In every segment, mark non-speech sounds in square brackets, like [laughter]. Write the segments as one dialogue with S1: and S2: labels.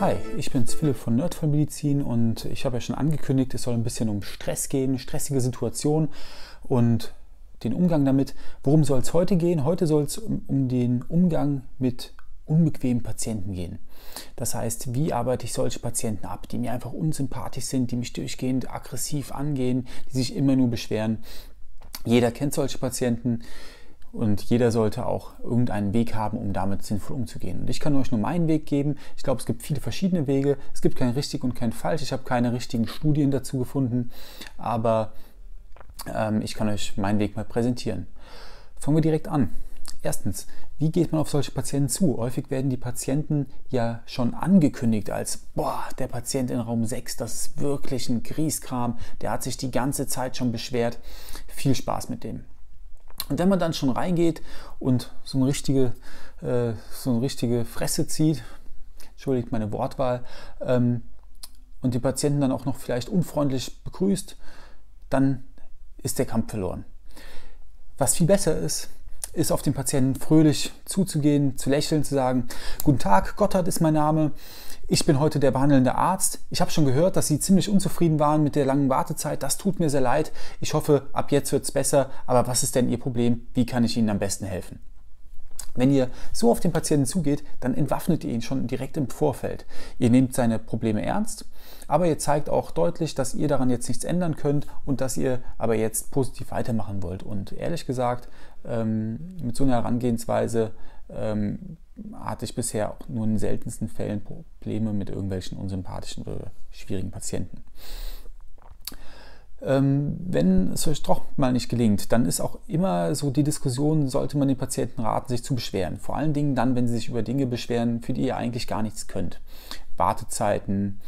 S1: Hi, ich bin's Philipp von Nerdfall Medizin und ich habe ja schon angekündigt, es soll ein bisschen um Stress gehen, stressige Situationen und den Umgang damit. Worum soll es heute gehen? Heute soll es um, um den Umgang mit unbequemen Patienten gehen. Das heißt, wie arbeite ich solche Patienten ab, die mir einfach unsympathisch sind, die mich durchgehend aggressiv angehen, die sich immer nur beschweren. Jeder kennt solche Patienten und jeder sollte auch irgendeinen Weg haben, um damit sinnvoll umzugehen. Und ich kann euch nur meinen Weg geben. Ich glaube, es gibt viele verschiedene Wege. Es gibt kein richtig und kein falsch. Ich habe keine richtigen Studien dazu gefunden, aber ähm, ich kann euch meinen Weg mal präsentieren. Fangen wir direkt an. Erstens, wie geht man auf solche Patienten zu? Häufig werden die Patienten ja schon angekündigt als, boah, der Patient in Raum 6, das ist wirklich ein Grieskram, der hat sich die ganze Zeit schon beschwert. Viel Spaß mit dem. Und wenn man dann schon reingeht und so eine richtige, äh, so eine richtige Fresse zieht, entschuldigt meine Wortwahl, ähm, und die Patienten dann auch noch vielleicht unfreundlich begrüßt, dann ist der Kampf verloren. Was viel besser ist, ist auf den Patienten fröhlich zuzugehen, zu lächeln, zu sagen, guten Tag, Gotthard ist mein Name, ich bin heute der behandelnde Arzt. Ich habe schon gehört, dass Sie ziemlich unzufrieden waren mit der langen Wartezeit. Das tut mir sehr leid. Ich hoffe, ab jetzt wird es besser. Aber was ist denn Ihr Problem? Wie kann ich Ihnen am besten helfen? Wenn ihr so auf den Patienten zugeht, dann entwaffnet ihr ihn schon direkt im Vorfeld. Ihr nehmt seine Probleme ernst, aber ihr zeigt auch deutlich, dass ihr daran jetzt nichts ändern könnt und dass ihr aber jetzt positiv weitermachen wollt. Und ehrlich gesagt, ähm, mit so einer Herangehensweise ähm, hatte ich bisher auch nur in seltensten Fällen Probleme mit irgendwelchen unsympathischen oder schwierigen Patienten. Ähm, wenn es euch doch mal nicht gelingt, dann ist auch immer so die Diskussion, sollte man den Patienten raten, sich zu beschweren. Vor allen Dingen dann, wenn sie sich über Dinge beschweren, für die ihr eigentlich gar nichts könnt. Wartezeiten,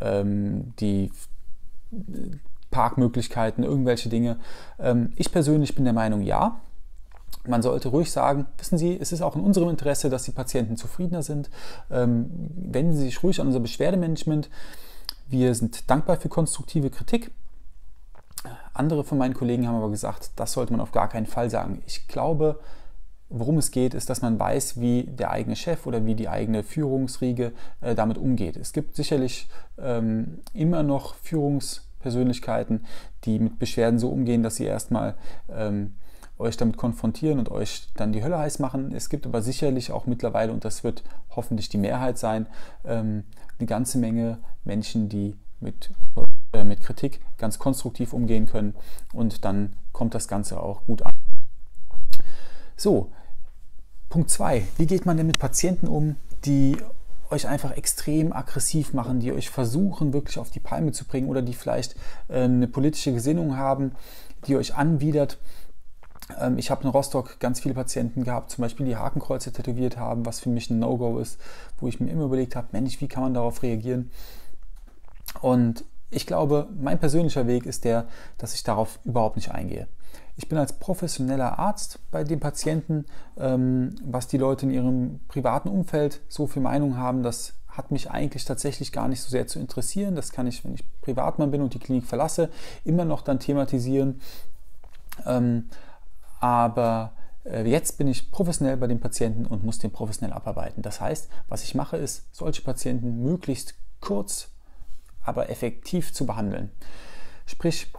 S1: ähm, die Parkmöglichkeiten, irgendwelche Dinge. Ähm, ich persönlich bin der Meinung, ja, man sollte ruhig sagen, wissen Sie, es ist auch in unserem Interesse, dass die Patienten zufriedener sind. Wenden Sie sich ruhig an unser Beschwerdemanagement. Wir sind dankbar für konstruktive Kritik. Andere von meinen Kollegen haben aber gesagt, das sollte man auf gar keinen Fall sagen. Ich glaube, worum es geht, ist, dass man weiß, wie der eigene Chef oder wie die eigene Führungsriege äh, damit umgeht. Es gibt sicherlich ähm, immer noch Führungspersönlichkeiten, die mit Beschwerden so umgehen, dass sie erstmal ähm, euch damit konfrontieren und euch dann die Hölle heiß machen. Es gibt aber sicherlich auch mittlerweile, und das wird hoffentlich die Mehrheit sein, ähm, eine ganze Menge Menschen, die mit, äh, mit Kritik ganz konstruktiv umgehen können und dann kommt das Ganze auch gut an. So, Punkt 2. Wie geht man denn mit Patienten um, die euch einfach extrem aggressiv machen, die euch versuchen, wirklich auf die Palme zu bringen oder die vielleicht äh, eine politische Gesinnung haben, die euch anwidert ähm, ich habe in Rostock ganz viele Patienten gehabt, zum Beispiel die Hakenkreuze tätowiert haben, was für mich ein No-Go ist, wo ich mir immer überlegt habe, Mensch, wie kann man darauf reagieren? Und ich glaube, mein persönlicher Weg ist der, dass ich darauf überhaupt nicht eingehe. Ich bin als professioneller Arzt bei den Patienten, ähm, was die Leute in ihrem privaten Umfeld so für Meinung haben, das hat mich eigentlich tatsächlich gar nicht so sehr zu interessieren. Das kann ich, wenn ich Privatmann bin und die Klinik verlasse, immer noch dann thematisieren. Ähm, aber äh, jetzt bin ich professionell bei den Patienten und muss den professionell abarbeiten. Das heißt, was ich mache, ist, solche Patienten möglichst kurz, aber effektiv zu behandeln. Sprich,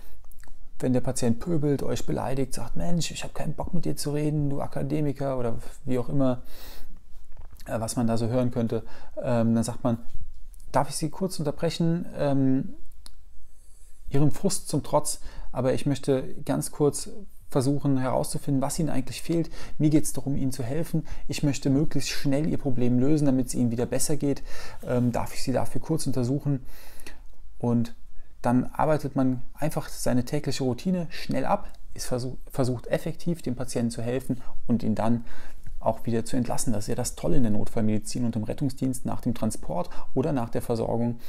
S1: wenn der Patient pöbelt, euch beleidigt, sagt, Mensch, ich habe keinen Bock mit dir zu reden, du Akademiker oder wie auch immer, äh, was man da so hören könnte, ähm, dann sagt man, darf ich Sie kurz unterbrechen? Ähm, Ihrem Frust zum Trotz, aber ich möchte ganz kurz versuchen herauszufinden, was ihnen eigentlich fehlt. Mir geht es darum, ihnen zu helfen. Ich möchte möglichst schnell ihr Problem lösen, damit es ihnen wieder besser geht. Ähm, darf ich sie dafür kurz untersuchen? Und dann arbeitet man einfach seine tägliche Routine schnell ab, ist versuch, versucht effektiv dem Patienten zu helfen und ihn dann auch wieder zu entlassen. Das ist ja das Tolle in der Notfallmedizin und im Rettungsdienst nach dem Transport oder nach der Versorgung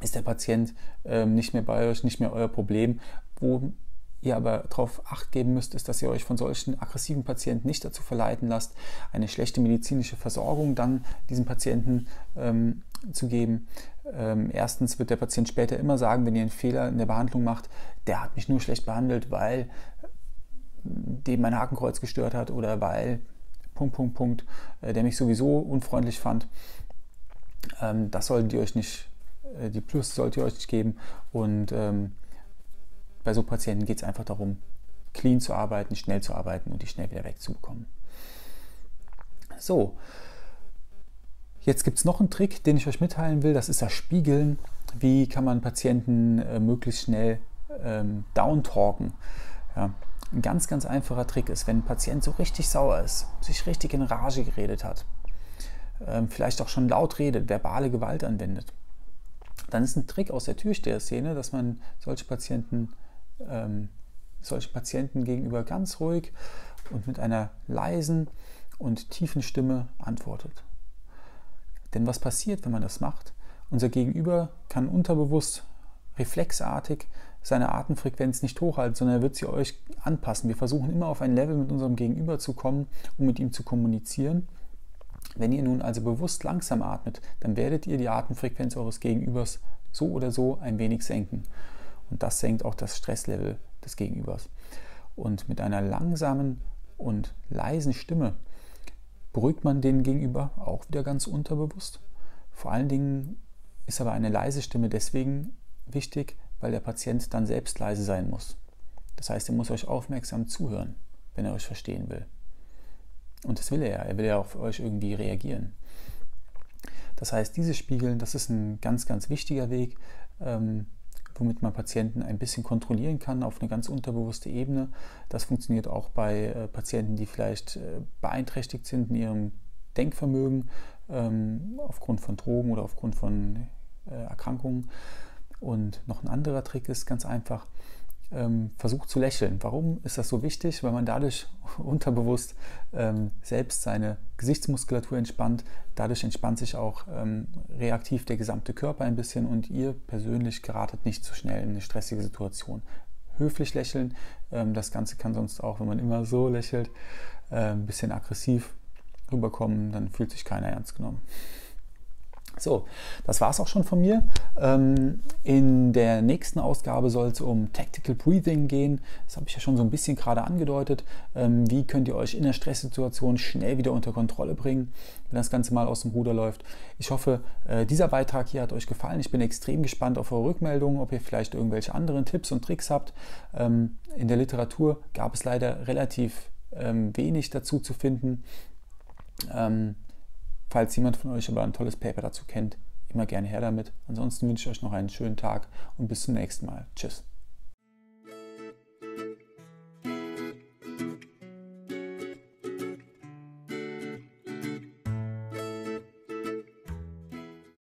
S1: ist der Patient ähm, nicht mehr bei euch, nicht mehr euer Problem, wo ihr aber darauf acht geben müsst, ist, dass ihr euch von solchen aggressiven Patienten nicht dazu verleiten lasst, eine schlechte medizinische Versorgung dann diesem Patienten ähm, zu geben. Ähm, erstens wird der Patient später immer sagen, wenn ihr einen Fehler in der Behandlung macht, der hat mich nur schlecht behandelt, weil dem mein Hakenkreuz gestört hat oder weil Punkt, Punkt, Punkt, äh, der mich sowieso unfreundlich fand. Ähm, das solltet ihr euch nicht, äh, die Plus sollt ihr euch nicht geben. Und ähm, bei so Patienten geht es einfach darum, clean zu arbeiten, schnell zu arbeiten und die schnell wieder wegzubekommen. So, jetzt gibt es noch einen Trick, den ich euch mitteilen will, das ist das Spiegeln. Wie kann man Patienten äh, möglichst schnell ähm, downtalken? Ja, ein ganz, ganz einfacher Trick ist, wenn ein Patient so richtig sauer ist, sich richtig in Rage geredet hat, ähm, vielleicht auch schon laut redet, verbale Gewalt anwendet, dann ist ein Trick aus der Türsteher-Szene, dass man solche Patienten, ähm, solche Patienten gegenüber ganz ruhig und mit einer leisen und tiefen Stimme antwortet. Denn was passiert, wenn man das macht? Unser Gegenüber kann unterbewusst reflexartig seine Atemfrequenz nicht hochhalten, sondern er wird sie euch anpassen. Wir versuchen immer auf ein Level mit unserem Gegenüber zu kommen, um mit ihm zu kommunizieren. Wenn ihr nun also bewusst langsam atmet, dann werdet ihr die Atemfrequenz eures Gegenübers so oder so ein wenig senken. Und das senkt auch das Stresslevel des Gegenübers. Und mit einer langsamen und leisen Stimme beruhigt man den Gegenüber auch wieder ganz unterbewusst. Vor allen Dingen ist aber eine leise Stimme deswegen wichtig, weil der Patient dann selbst leise sein muss. Das heißt, er muss euch aufmerksam zuhören, wenn er euch verstehen will. Und das will er ja. Er will ja auf euch irgendwie reagieren. Das heißt, dieses Spiegeln, das ist ein ganz, ganz wichtiger Weg, ähm, womit man Patienten ein bisschen kontrollieren kann auf eine ganz unterbewusste Ebene. Das funktioniert auch bei äh, Patienten, die vielleicht äh, beeinträchtigt sind in ihrem Denkvermögen ähm, aufgrund von Drogen oder aufgrund von äh, Erkrankungen. Und noch ein anderer Trick ist ganz einfach, ähm, versucht zu lächeln. Warum ist das so wichtig? Weil man dadurch [laughs] unterbewusst ähm, selbst seine Gesichtsmuskulatur entspannt. Dadurch entspannt sich auch ähm, reaktiv der gesamte Körper ein bisschen und ihr persönlich geratet nicht so schnell in eine stressige Situation. Höflich lächeln, ähm, das Ganze kann sonst auch, wenn man immer so lächelt, äh, ein bisschen aggressiv rüberkommen, dann fühlt sich keiner ernst genommen. So, das war es auch schon von mir. Ähm, in der nächsten Ausgabe soll es um Tactical Breathing gehen. Das habe ich ja schon so ein bisschen gerade angedeutet. Ähm, wie könnt ihr euch in der Stresssituation schnell wieder unter Kontrolle bringen, wenn das Ganze mal aus dem Ruder läuft. Ich hoffe, äh, dieser Beitrag hier hat euch gefallen. Ich bin extrem gespannt auf eure Rückmeldungen, ob ihr vielleicht irgendwelche anderen Tipps und Tricks habt. Ähm, in der Literatur gab es leider relativ wenig dazu zu finden. Falls jemand von euch aber ein tolles Paper dazu kennt, immer gerne her damit. Ansonsten wünsche ich euch noch einen schönen Tag und bis zum nächsten Mal. Tschüss.